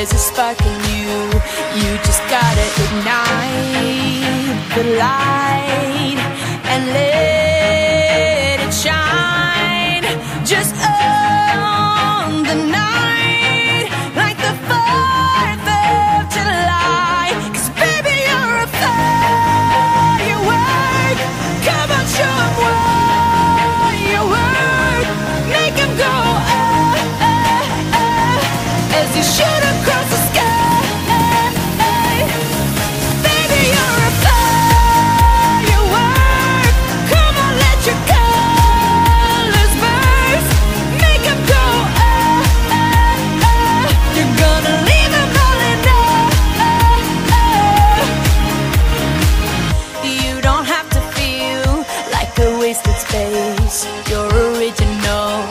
there's a spark in you. You just gotta ignite the light And let it shine. Just on the night Like the 4th of July. Cause baby you're a firework. Come on show 'em what you work Make 'em go oh, oh, oh As you shoot wasted space. You're original.